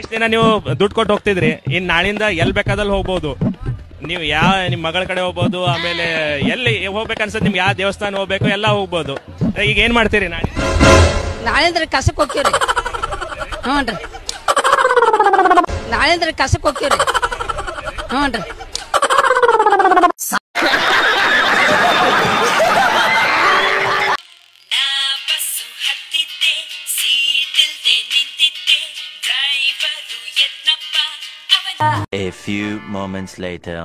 ಇಷ್ಟ ದಿನ ನೀವು ದುಡ್ಡು ಕೊಟ್ಟು ಹೋಗ್ತಿದ್ರಿ, ಇನ್ ನಾಳಿಂದ ಎಲ್ ಬೇಕಾದಲ್ಲಿ ಹೋಗ್ಬೋದು. ನೀವು ಯಾವ, ನಿಮ್ ಮಗಳ ಕಡೆ ಹೋಗ್ಬೋದು, ಆಮೇಲೆ ಎಲ್ಲಿ ಹೋಗ್ಬೇಕನ್ಸ ನಿಮ್ಗೆ ಯಾವ ದೇವಸ್ಥಾನ ಹೋಗ್ಬೇಕು, ಎಲ್ಲ ಹೋಗ್ಬೋದು. ಈಗ ಏನ್ ಮಾಡ್ತೀರಿ ನಾಳೆ? ನಾಳೆಂದ್ರೆ ಕಸಕ್ ಹೋಗ್ತೀವ್ರಿ. ರೀ ನಾಳೆಂದ್ರೆ ಕಸಕ್ ಹೋಗ್ತೀವ್ರಿ. ಹ್ಞೂ A few moments later.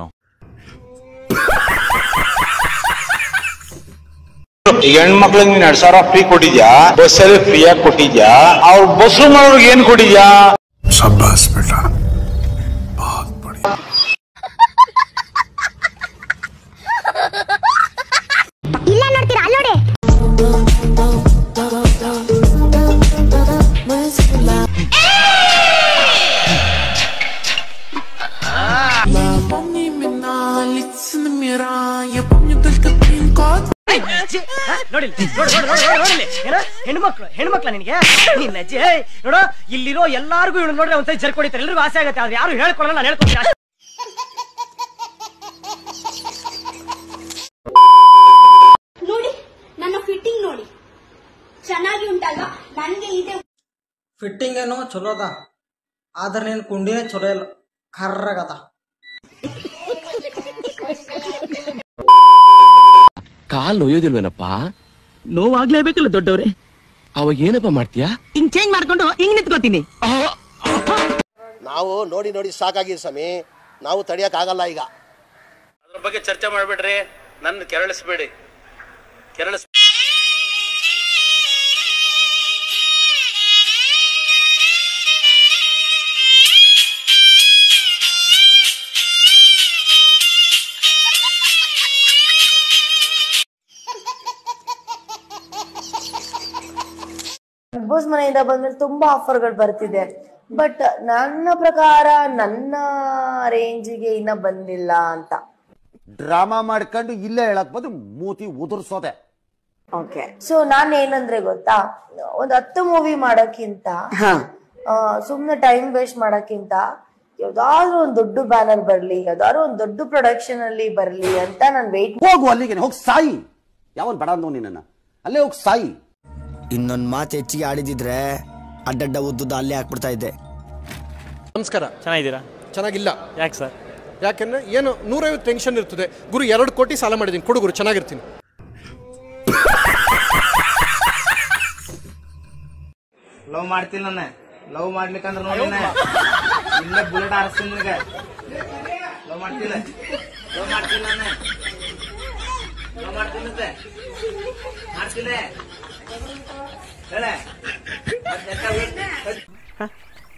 ಈಗ ಹೆಣ್ಮಕ್ಳಿಗೆ ನೀನ್ ಎರಡ್ ಸಾವಿರ ಫ್ರೀ ಕೊಟ್ಟಿದ್ಯಾ? ಬಸ್ಸಲ್ಲಿ ಫ್ರೀಯಾಗಿ ಕೊಟ್ಟಿದ್ಯಾ? ಅವ್ರ ಬಸ್ ಮಾಡೋರ್ಗೆ ಏನ್ ಕೊಟ್ಟಿದ್ಯಾ? ಇಲ್ಲ ನೋಡಿಲ್ಲ ನೋಡಿ ನೋಡಿ ನೋಡಿ ನೋಡಿ ನೋಡಿಲ್ಲ. ಏನ? ಹೆಣ್ಮಕ್ಳು ಹೆಣ್ಮಕ್ಳ ನಿನಗೆ? ನಿನ್ನ ಅಜ್ಜಿ ನೋಡು ಇಲ್ಲಿರೋ ಎಲ್ಲಾರ್ಗೂ ಇವಳು ನೋಡ್ರೆ ಒಂದ್ಸರಿ ಜರ್ ಕೊಡಿತಾರೆ ಎಲ್ರಿಗೂ ಆಸೆ ಆಗುತ್ತೆ ಆದ್ರೆ ಯಾರು ಹೇಳ್ಕೊಡಲ್ಲ ನಾನು ಹೇಳ್ಕೊಡ್ತೀನಿ ನೋಡಿ ನನ್ನ ಫಿಟ್ಟಿಂಗ್ ನೋಡಿ. ಚೆನ್ನಾಗಿ ಉಂಟಲ್ವಾ? ನನ್ಗೆ ಇದೆ. ಫಿಟ್ಟಿಂಗ್ ಏನೋ ಚಲೋ ಅದ ಆದ್ರೆ ನೀನು ಕುಂಡಿನೇ ಚಲೋ ಇಲ್ಲ. ಕರ್ರಗದ. ಕಾಲ್ ನೋಯೋದಿಲ್ವೇನಪ್ಪ? ನೋವಾಗ್ಲೇಬೇಕಲ್ಲ ದೊಡ್ಡವ್ರೆ. ಅವಾಗ ಏನಪ್ಪ ಮಾಡ್ತೀಯಾ? ಹಿಂಗ್ ಚೇಂಜ್ ಮಾಡ್ಕೊಂಡು ಹಿಂಗ್ ನಿಂತ್ಕೋತೀನಿ. ನಾವು ನೋಡಿ ನೋಡಿ ಸಾಕಾಗಿದೆ ಸ್ವಾಮಿ. ನಾವು ತಡಿಯಕ್ಕಾಗಲ್ಲ ಈಗ. ಅದ್ರ ಬಗ್ಗೆ ಚರ್ಚೆ ಮಾಡ್ಬೇಡ್ರಿ. ನನ್ನ ಕೆರಳಿಸ್ಬೇಡಿ. ಕೆರಳಿಸ್ ಬಿಗ್ ಬಾಸ್ ಮನೆಯಿಂದ ಬಂದ್ಮೇಲೆ ತುಂಬಾ ಆಫರ್ಗಳು ಬರ್ತಿದೆ. ಬಟ್ ನನ್ನ ಪ್ರಕಾರ ನನ್ನ ರೇಂಜಿಗೆ ಇನ್ನ ಬಂದಿಲ್ಲ ಅಂತ. ಡ್ರಾಮಾ ಮಾಡ್ಕೊಂಡು ಇಲ್ಲೇ ಹೇಳಕ್ ಬಂದು ಮೂತಿ ಉದುರ್ಸೋದೆ. ಓಕೆ ಸೊ ನಾನು ಏನಂದ್ರೆ ಗೊತ್ತಾ? ಒಂದ್ ಹತ್ತು ಮೂವಿ ಮಾಡಕ್ಕಿಂತ ಸುಮ್ಮನೆ ಸುಮ್ನೆ ಟೈಮ್ ವೇಸ್ಟ್ ಮಾಡಕ್ಕಿಂತ ಯಾವ್ದಾದ್ರು ಒಂದ್ ದೊಡ್ಡ ಬ್ಯಾನರ್ ಬರ್ಲಿ ಯಾವ್ದಾದ್ರು ಒಂದ್ ದೊಡ್ಡ ಪ್ರೊಡಕ್ಷನ್ ಅಲ್ಲಿ ಬರ್ಲಿ ಅಂತ ನಾನು ವೇಟ್ ಹೋಗು ಅಲ್ಲಿಗೆ ಹೋಗಿ ಸಾಯಿ. ಯಾವ ಬಡ ನಿನ್ನ ಅಲ್ಲೇ ಹೋಗಿ ಸಾಯಿ. ಇನ್ನೊಂದ್ ಮಾತು ಹೆಚ್ಚಿಗೆ ಆಡಿದಿದ್ರೆ ಅಡ್ಡಡ್ಡ ಉದ್ದುದ ಅಲ್ಲೇ ಹಾಕ್ಬಿಡ್ತಾ ಇದ್ದೆ ನಮಸ್ಕಾರ. ಚೆನ್ನಾಗಿದ್ದೀರಾ? ಚೆನ್ನಾಗಿಲ್ಲ. ಯಾಕೆ ಸರ್? ಯಾಕೆಂದ್ರೆ ಏನು ನೂರೈವತ್ತು ಟೆನ್ಷನ್ ಇರ್ತದೆ. ಗುರು ಎರಡು ಕೋಟಿ ಸಾಲ ಮಾಡಿದ್ದೀನಿ. ಕೊಡು ಗುರು ಚೆನ್ನಾಗಿರ್ತೀನಿ. ಲವ್ ಮಾಡ್ತೀನಿ ನಾನೆ. ಲವ್ ಮಾಡ್ಲಿಕ್ಕಂದ್ರೆ ನೋಡಿ ಇಲ್ಲೇ ಬುಲೆಟ್ ಆರಿಸ್ತೀನಿ ನಿನಗೆ. ಲವ್ ಮಾಡ್ತಿಲ್ಲ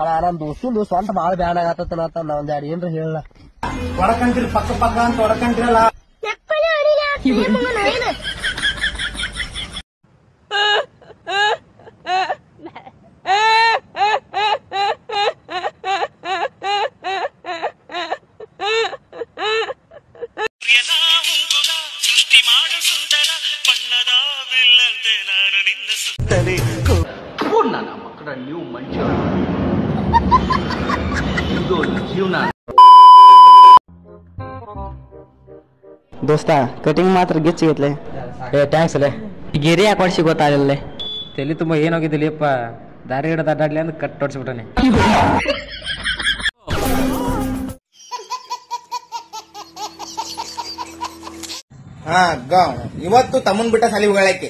ಶಿವನೇ ನಮ್ ದೋಸ್ತಂದು ಸ್ವಂತ ಬಾಳ ಬ್ಯಾಡ ಆಗತ್ತ ನಾ ಒಂದ್ ಎರಡು ಏನ್ರ ಹೇಳ ಹೊಡಕಂತೀರಿ ಪಕ್ಕ ಪಕ್ಕ ಅಂತ ಹೊಡಕಂತೀರಲ್ಲ ಸೃಷ್ಟಿ ಮಾಡು ಸುಂದರ ಬಣ್ಣದ ಬಿಲ್ಲಂತೆ ನಾನು ನಿನ್ನ ಸುತ್ತಲೇ ನನ್ನ ಮಕ್ಕಳ ನೀವು ಮನುಷ್ಯ ಇದು ಜೀವನ ದೋಸ್ತ ಕಟಿಂಗ್ ಮಾತ್ರ ಗಿಚ್ಚಿಗತ್ಲೆ ಏ ಥ್ಯಾಂಕ್ಸ್ ಅಲ್ಲೇ ಗಿರಿ ಯಾಕೆ ಹೊಡ್ಸಿ ಗೊತ್ತಾಗಲ್ಲೇ ತಲೆ ತುಂಬ ಏನೋಗಿದ್ದಿಲ್ಲಪ್ಪ ದಾರಿ ಹಿಡ್ದು ಅಡ್ಡಾಡ್ಲಿ ಅಂತ ಕಟ್ ಹೊಡ್ಸ್ಬಿಟ್ಟಾನೆ ಹಾ ಗ ಇವತ್ತು ತಮ್ಮನ್ ಬಿಟ್ಟ ಸಾಲಿ ಹೋಗಳಕ್ಕೆ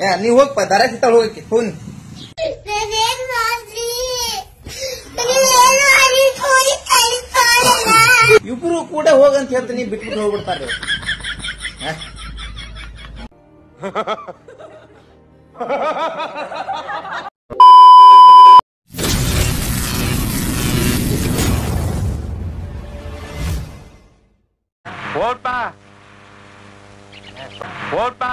ಏ ನೀವ್ ಹೋಗ್ಪ ದರ ಸಿತ್ತಾಳ ಹೋಗಕ್ಕೆ ಫೋನ್ ಇಬ್ರು ಕೂಡ ಹೋಗಂತ ಹೇಳ್ತೀನಿ ಬಿಟ್ಬಿಟ್ಟು ಹೋಗ್ಬಿಡ್ತಾರೆ. ಓಡ್ಪಾ ಬಾ